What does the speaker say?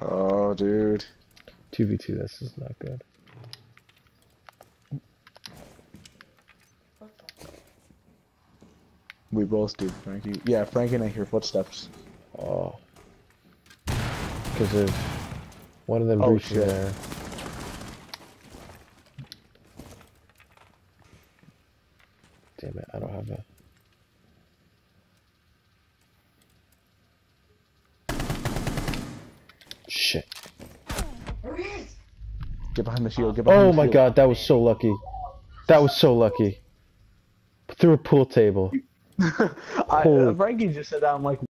Oh, dude. 2v2, this is not good. We both do, Frankie. Yeah, Frankie and I hear footsteps. Oh. Because of one of them Oh, breaching shit. there. Damn it, I don't have a. Shit. Get behind the shield. Get oh behind Oh the my shield. god, that was so lucky. That was so lucky. Through a pool table. I, Holy- Frankie just said that. I'm like,